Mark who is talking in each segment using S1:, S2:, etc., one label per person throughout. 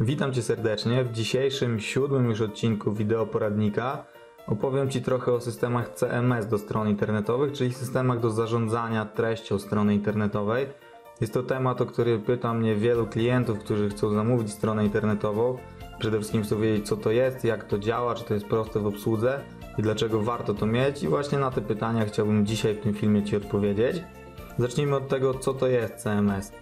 S1: Witam Cię serdecznie. W dzisiejszym siódmym już odcinku wideo poradnika opowiem Ci trochę o systemach CMS do stron internetowych, czyli systemach do zarządzania treścią strony internetowej. Jest to temat, o który pyta mnie wielu klientów, którzy chcą zamówić stronę internetową. Przede wszystkim chcą wiedzieć, co to jest, jak to działa, czy to jest proste w obsłudze i dlaczego warto to mieć. I właśnie na te pytania chciałbym dzisiaj w tym filmie Ci odpowiedzieć. Zacznijmy od tego, co to jest CMS.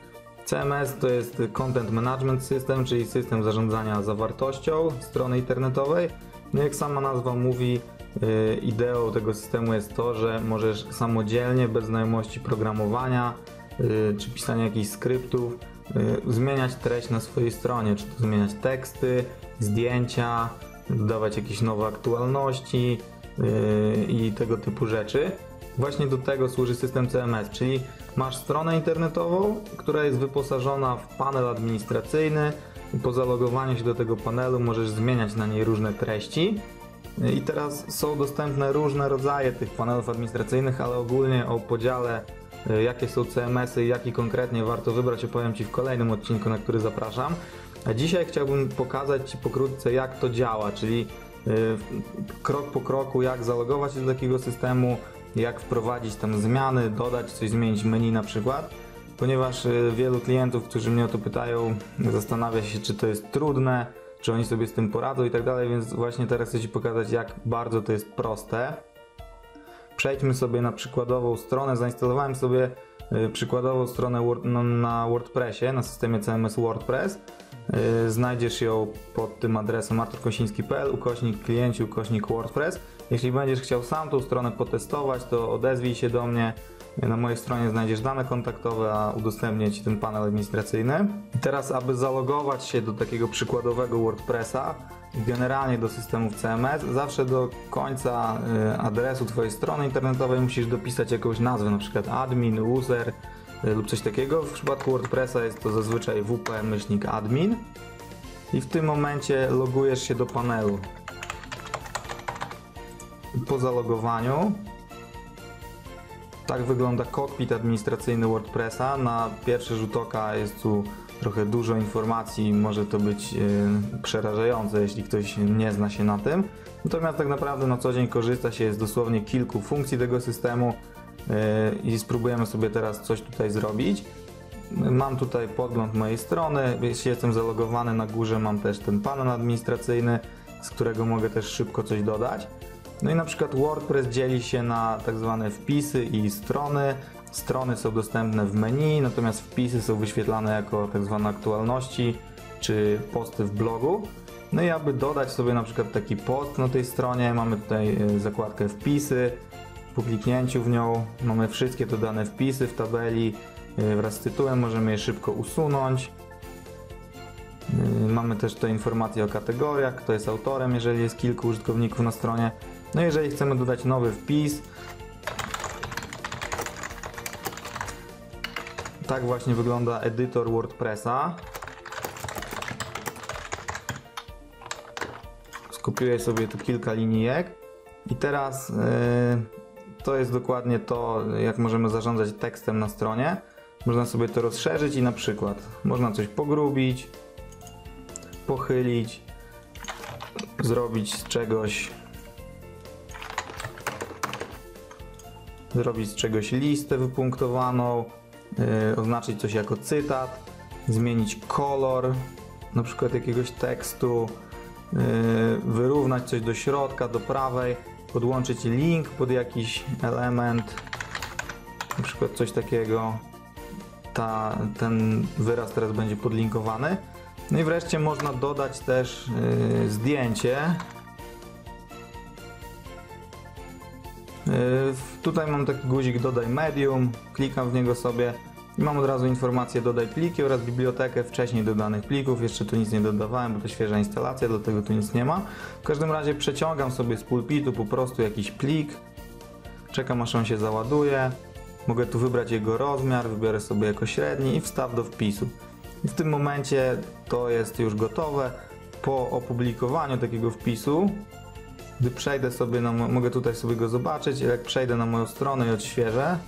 S1: CMS to jest Content Management System, czyli system zarządzania zawartością strony internetowej. No jak sama nazwa mówi, yy, ideą tego systemu jest to, że możesz samodzielnie, bez znajomości programowania yy, czy pisania jakichś skryptów, yy, zmieniać treść na swojej stronie, czy to zmieniać teksty, zdjęcia, dodawać jakieś nowe aktualności i tego typu rzeczy. Właśnie do tego służy system CMS, czyli masz stronę internetową, która jest wyposażona w panel administracyjny. Po zalogowaniu się do tego panelu możesz zmieniać na niej różne treści. I teraz są dostępne różne rodzaje tych panelów administracyjnych, ale ogólnie o podziale e, jakie są CMS-y i jaki konkretnie warto wybrać opowiem Ci w kolejnym odcinku, na który zapraszam. A dzisiaj chciałbym pokazać Ci pokrótce jak to działa, czyli e, krok po kroku jak zalogować się do takiego systemu, jak wprowadzić tam zmiany, dodać coś, zmienić menu na przykład, ponieważ y, wielu klientów, którzy mnie o to pytają, zastanawia się, czy to jest trudne, czy oni sobie z tym poradzą i tak dalej, więc właśnie teraz chcę Ci pokazać, jak bardzo to jest proste. Przejdźmy sobie na przykładową stronę, zainstalowałem sobie y, przykładową stronę no, na WordPressie, na systemie CMS WordPress. Y, znajdziesz ją pod tym adresem arturkosiński.pl, ukośnik klienci, ukośnik WordPress. Jeśli będziesz chciał sam tą stronę potestować, to odezwij się do mnie. Na mojej stronie znajdziesz dane kontaktowe, a udostępnię Ci ten panel administracyjny. I teraz, aby zalogować się do takiego przykładowego WordPressa, generalnie do systemów CMS, zawsze do końca y, adresu Twojej strony internetowej musisz dopisać jakąś nazwę, na przykład admin, user y, lub coś takiego. W przypadku WordPressa jest to zazwyczaj wp-admin i w tym momencie logujesz się do panelu po zalogowaniu. Tak wygląda kokpit administracyjny WordPressa. Na pierwszy rzut oka jest tu trochę dużo informacji, może to być yy, przerażające, jeśli ktoś nie zna się na tym. Natomiast tak naprawdę na co dzień korzysta się z dosłownie kilku funkcji tego systemu yy, i spróbujemy sobie teraz coś tutaj zrobić. Mam tutaj podgląd mojej strony, jeśli jestem zalogowany na górze mam też ten panel administracyjny, z którego mogę też szybko coś dodać. No i na przykład WordPress dzieli się na tak zwane wpisy i strony. Strony są dostępne w menu, natomiast wpisy są wyświetlane jako tak zwane aktualności czy posty w blogu. No i aby dodać sobie na przykład taki post na tej stronie, mamy tutaj e, zakładkę wpisy. Po kliknięciu w nią mamy wszystkie te dane wpisy w tabeli e, wraz z tytułem, możemy je szybko usunąć. E, mamy też te informacje o kategoriach, kto jest autorem, jeżeli jest kilku użytkowników na stronie. No jeżeli chcemy dodać nowy wpis, tak właśnie wygląda edytor WordPressa. Skopiuję sobie tu kilka linijek i teraz yy, to jest dokładnie to, jak możemy zarządzać tekstem na stronie. Można sobie to rozszerzyć i na przykład można coś pogrubić, pochylić, zrobić z czegoś zrobić z czegoś listę wypunktowaną, yy, oznaczyć coś jako cytat, zmienić kolor na przykład jakiegoś tekstu, yy, wyrównać coś do środka, do prawej, podłączyć link pod jakiś element, na przykład coś takiego. Ta, ten wyraz teraz będzie podlinkowany. No i wreszcie można dodać też yy, zdjęcie Y, tutaj mam taki guzik dodaj medium, klikam w niego sobie i mam od razu informację dodaj pliki oraz bibliotekę wcześniej dodanych plików. Jeszcze tu nic nie dodawałem, bo to świeża instalacja, dlatego tu nic nie ma. W każdym razie przeciągam sobie z pulpitu po prostu jakiś plik, czekam aż on się załaduje. Mogę tu wybrać jego rozmiar, wybiorę sobie jako średni i wstaw do wpisu. W tym momencie to jest już gotowe. Po opublikowaniu takiego wpisu gdy przejdę sobie, na, mogę tutaj sobie go zobaczyć, jak przejdę na moją stronę i odświeżę,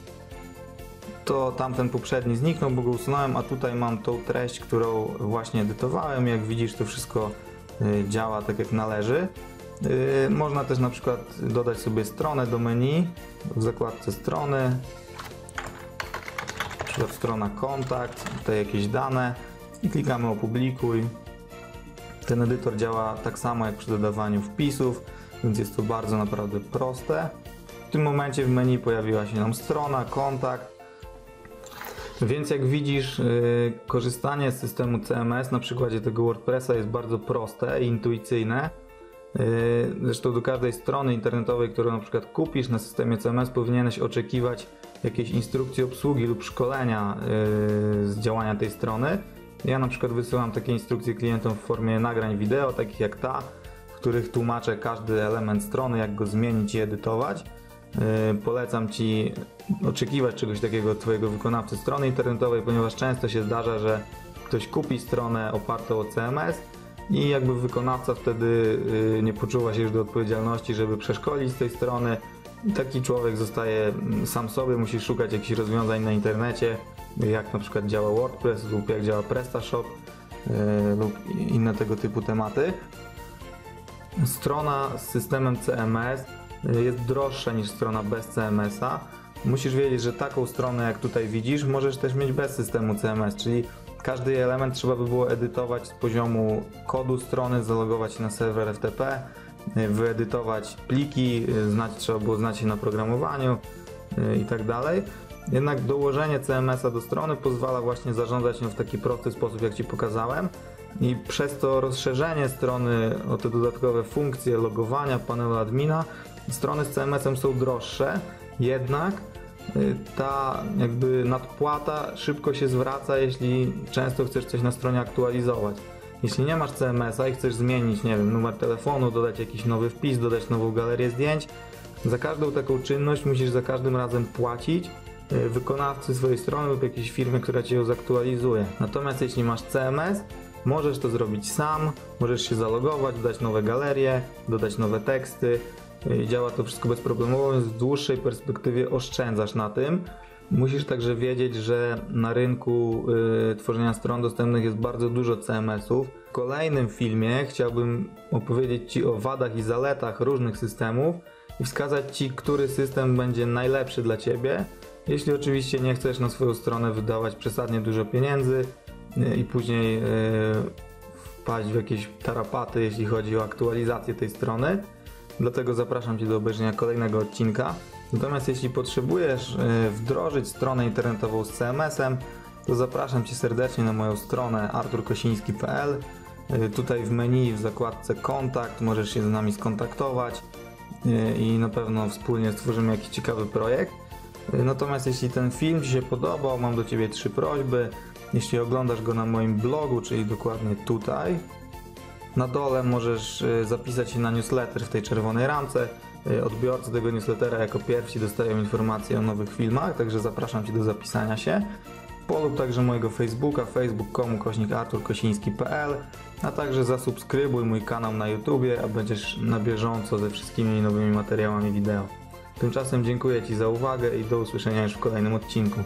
S1: to tamten poprzedni zniknął, bo go usunąłem, a tutaj mam tą treść, którą właśnie edytowałem. Jak widzisz, to wszystko y, działa tak jak należy. Y, Można też na przykład dodać sobie stronę do menu w zakładce strony, przykład strona kontakt, tutaj jakieś dane i klikamy opublikuj. Ten edytor działa tak samo jak przy dodawaniu wpisów, więc jest to bardzo naprawdę proste. W tym momencie w menu pojawiła się nam strona, kontakt. Więc jak widzisz, yy, korzystanie z systemu CMS na przykładzie tego WordPressa jest bardzo proste i intuicyjne. Yy, Zresztą do każdej strony internetowej, którą na przykład kupisz na systemie CMS, powinieneś oczekiwać jakiejś instrukcji obsługi lub szkolenia yy, z działania tej strony. Ja na przykład wysyłam takie instrukcje klientom w formie nagrań wideo, takich jak ta, w których tłumaczę każdy element strony, jak go zmienić i edytować. Yy, Polecam Ci oczekiwać czegoś takiego od Twojego wykonawcy strony internetowej, ponieważ często się zdarza, że ktoś kupi stronę opartą o CMS i jakby wykonawca wtedy yy, nie poczuwa się już do odpowiedzialności, żeby przeszkolić z tej strony. Taki człowiek zostaje mm, sam sobie, musi szukać jakichś rozwiązań na internecie, jak na przykład działa WordPress lub jak działa PrestaShop yy, lub inne tego typu tematy. Strona z systemem CMS jest droższa niż strona bez CMS-a. Musisz wiedzieć, że taką stronę jak tutaj widzisz, możesz też mieć bez systemu CMS, czyli każdy element trzeba by było edytować z poziomu kodu strony, zalogować na serwer FTP, wyedytować pliki, znać, trzeba było znać się na programowaniu i tak dalej. Jednak dołożenie CMS-a do strony pozwala właśnie zarządzać nią w taki prosty sposób, jak Ci pokazałem. I przez to rozszerzenie strony o te dodatkowe funkcje logowania panelu admina, strony z CMS-em są droższe, jednak y, ta jakby nadpłata szybko się zwraca, jeśli często chcesz coś na stronie aktualizować. Jeśli nie masz CMS-a i chcesz zmienić, nie wiem, numer telefonu, dodać jakiś nowy wpis, dodać nową galerię zdjęć, za każdą taką czynność musisz za każdym razem płacić y, wykonawcy swojej strony lub jakiejś firmy, która ci ją zaktualizuje. Natomiast jeśli masz CMS, możesz to zrobić sam, możesz się zalogować, dodać nowe galerie, dodać nowe teksty. Y, Działa to wszystko bezproblemowo, więc w dłuższej perspektywie oszczędzasz na tym. Musisz także wiedzieć, że na rynku y, tworzenia stron dostępnych jest bardzo dużo CMS-ów. W kolejnym filmie chciałbym opowiedzieć Ci o wadach i zaletach różnych systemów i wskazać Ci, który system będzie najlepszy dla Ciebie. Jeśli oczywiście nie chcesz na swoją stronę wydawać przesadnie dużo pieniędzy y, i później y, wpaść w jakieś tarapaty, jeśli chodzi o aktualizację tej strony. Dlatego zapraszam Cię do obejrzenia kolejnego odcinka. Natomiast jeśli potrzebujesz y, wdrożyć stronę internetową z CMS-em, to zapraszam Cię serdecznie na moją stronę arturkosiński.pl. Y, Tutaj w menu w zakładce kontakt możesz się z nami skontaktować y, i na pewno wspólnie stworzymy jakiś ciekawy projekt. Natomiast jeśli ten film Ci się podobał, mam do Ciebie trzy prośby. Jeśli oglądasz go na moim blogu, czyli dokładnie tutaj, na dole możesz zapisać się na newsletter w tej czerwonej ramce. Y, Odbiorcy tego newslettera jako pierwsi dostają informacje o nowych filmach, także zapraszam Cię do zapisania się. Polub także mojego Facebooka, facebook.com kośnik arturkosiński.pl, a także zasubskrybuj mój kanał na YouTubie, a będziesz na bieżąco ze wszystkimi nowymi materiałami wideo. Tymczasem dziękuję Ci za uwagę i do usłyszenia już w kolejnym odcinku.